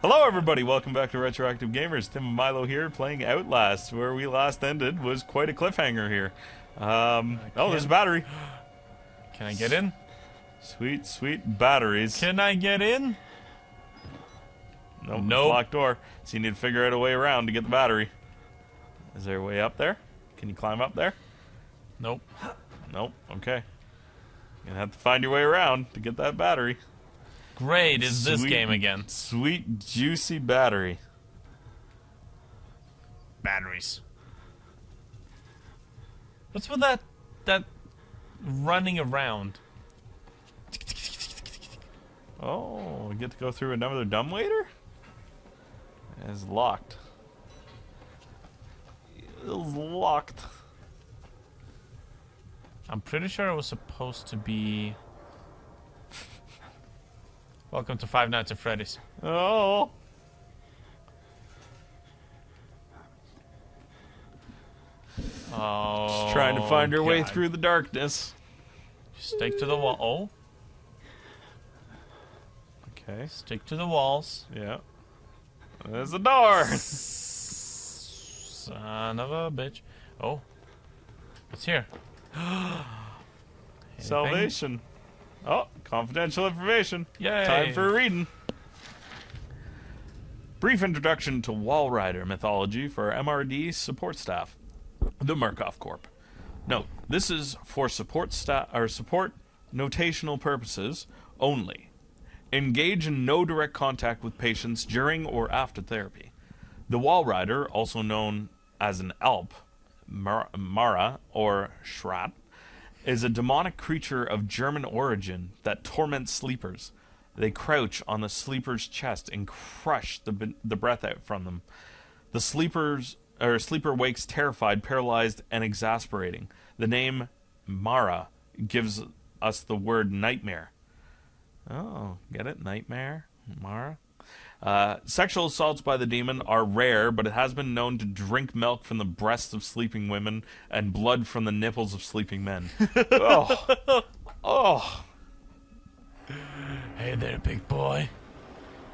Hello, everybody. Welcome back to Retroactive Gamers. Tim and Milo here, playing Outlast. Where we last ended was quite a cliffhanger here. Um, oh, there's a battery. Can I get in? Sweet, sweet batteries. Can I get in? Nope, Nope. Locked door. So you need to figure out a way around to get the battery. Is there a way up there? Can you climb up there? Nope. Nope. Okay. You're gonna have to find your way around to get that battery. Great is this game again. Sweet, juicy battery. Batteries. What's with that that running around? Oh, we get to go through another dumbwaiter? It's locked. It's locked. I'm pretty sure it was supposed to be Welcome to Five Nights at Freddy's. Oh. Oh Just trying to find her way through the darkness. Stick to the wall. Oh, Okay. stick to the walls. Yeah. There's a door. Son of a bitch. Oh. What's here? Salvation. Oh, confidential information. Yay. Time for a reading. Brief introduction to Walrider mythology for MRD support staff. The Murkoff Corp. Note: This is for support staff or support notational purposes only. Engage in no direct contact with patients during or after therapy. The Walrider, also known as an Alp, Mara, or Schrat, is a demonic creature of German origin that torments sleepers. They crouch on the sleeper's chest and crush the, the breath out from them. The sleepers or sleeper wakes terrified, paralyzed, and exasperating. The name Mara gives us the word nightmare. Oh, get it? Nightmare? Mara? Uh, sexual assaults by the demon are rare, but it has been known to drink milk from the breasts of sleeping women and blood from the nipples of sleeping men. oh. Oh. Hey there, big boy.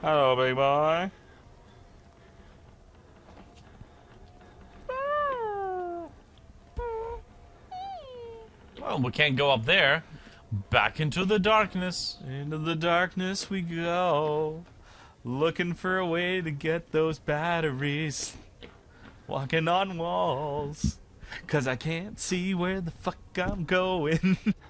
Hello, big boy. Well, we can't go up there. Back into the darkness. Into the darkness we go, looking for a way to get those batteries. Walking on walls, cause I can't see where the fuck I'm going.